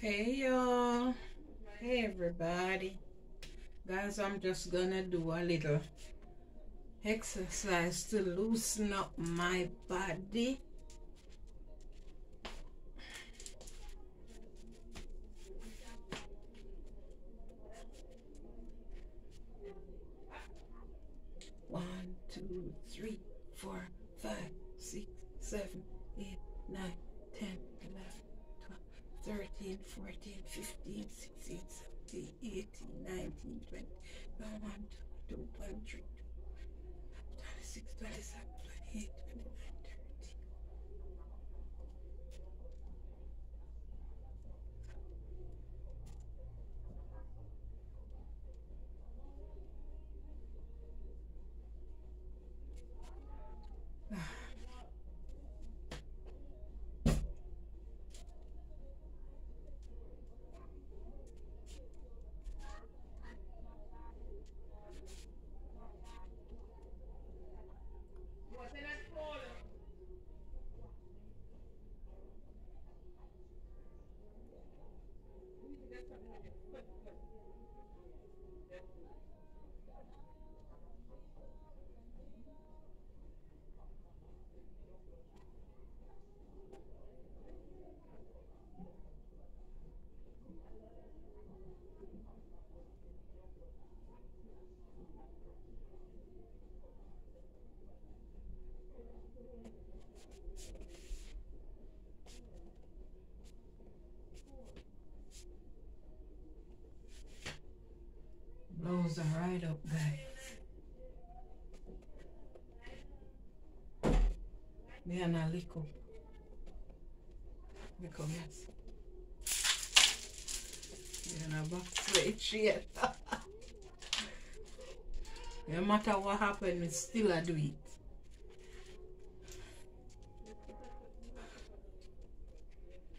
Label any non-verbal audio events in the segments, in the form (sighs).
Hey y'all. Hey everybody. Guys, I'm just gonna do a little exercise to loosen up my body. One, two, three, four, five, six, seven, eight, nine, movement. No one, two, one, two, two, 26, 27. Blows are right up, guys. Me and a lick up. Lick up, yes. Me and a back straight shit. no matter what happened, me still a do it.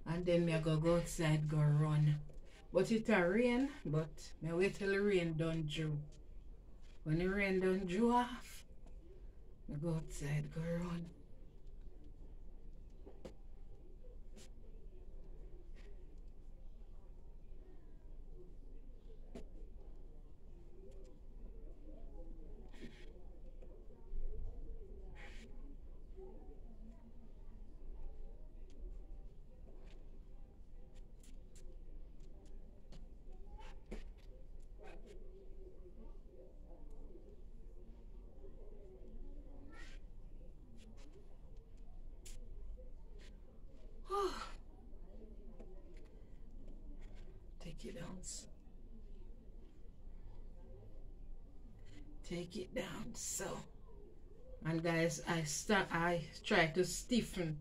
And then me a go go outside, go run. But it a rain, but me wait till the rain done drew. When the rain done drew off, me go outside, go run. Take it down. So, and guys, I start. I try to stiffen,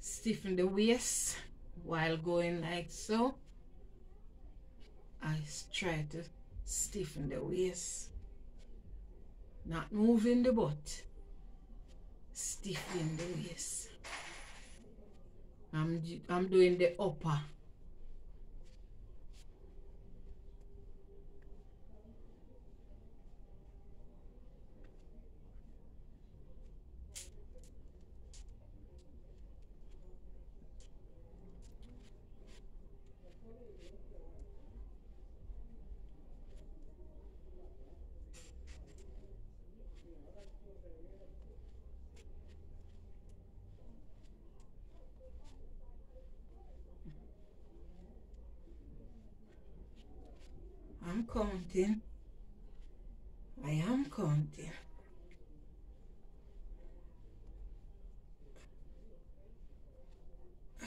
stiffen the waist while going like so. I try to stiffen the waist, not moving the butt, stiffen the waist. I'm I'm doing the upper. I'm counting. I am counting. (sighs)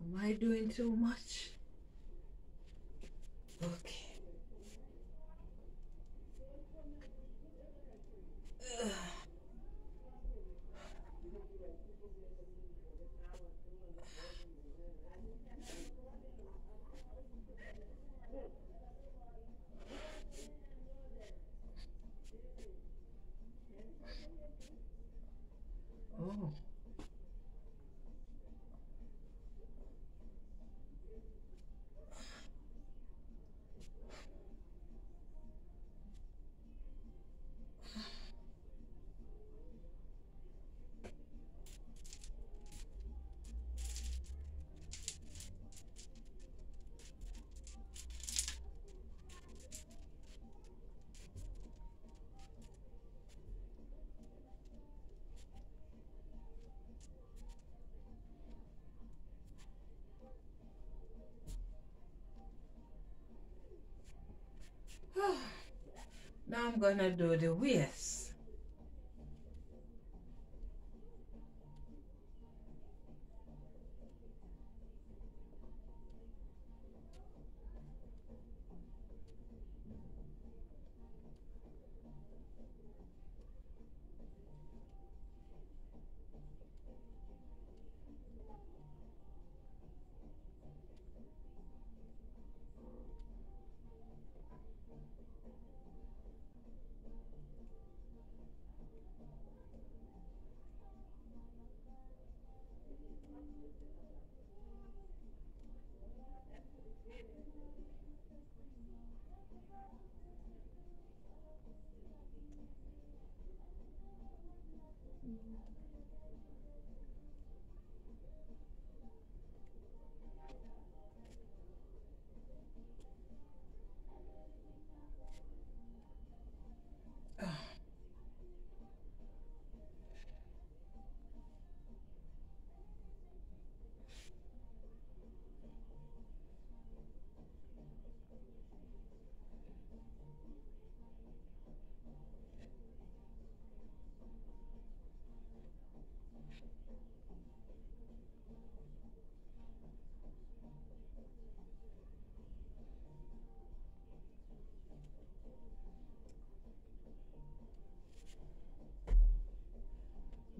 Am I doing too much? Okay. Oh. I'm gonna do the waist.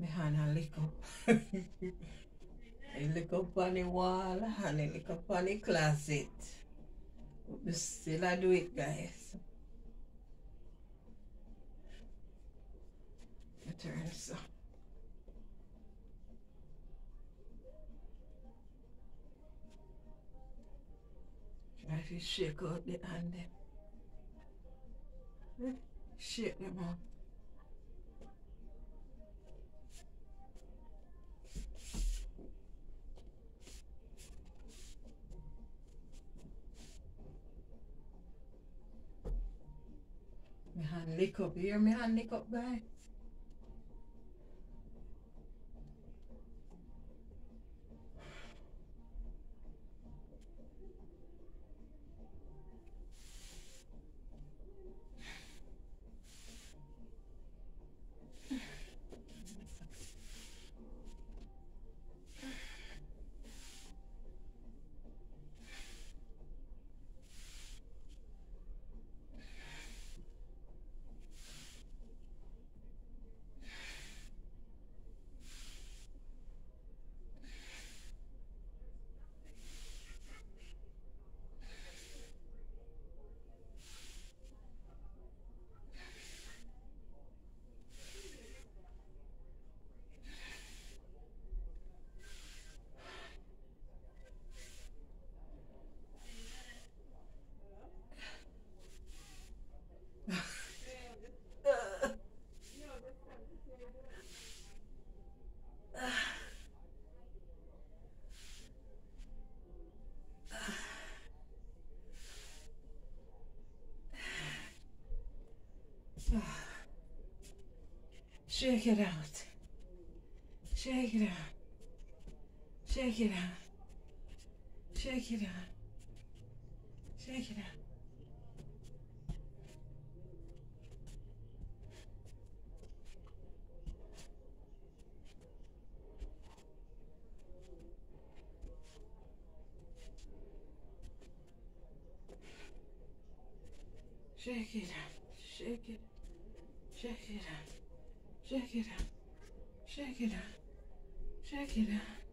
Hand a lick up. (laughs) I lick up on the wall and I lick up on the closet. But still I do it guys. I turn so. Try to shake out the hand then. Shake them out. My hand lick up. Hear me hand lick up, guy? Shake it out. Shake it out. Shake it out. Shake it out. Shake it out. Shake it out. Shake it. Shake it. Shake it out. Shake it out. Shake it out.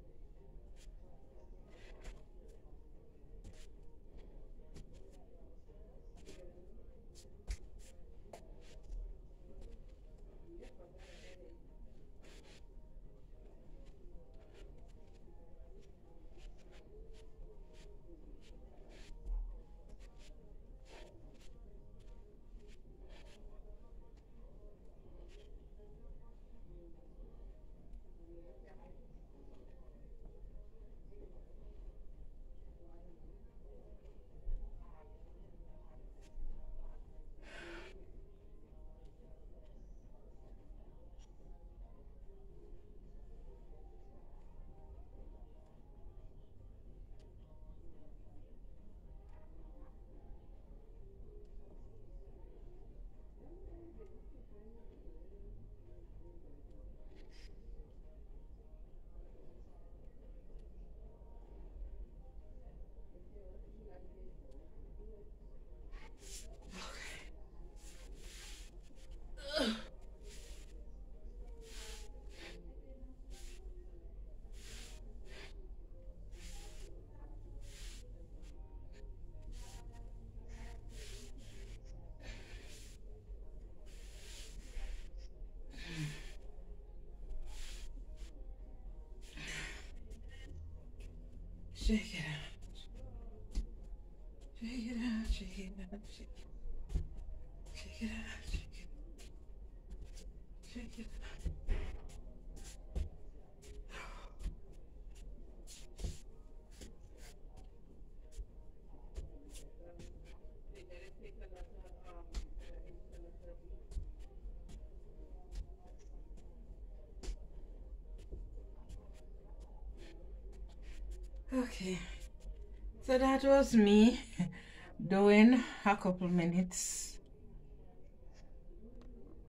Shake it out, shake it out, shake it out. Shake it out, shake it out. Shake it out. Okay, so that was me doing a couple minutes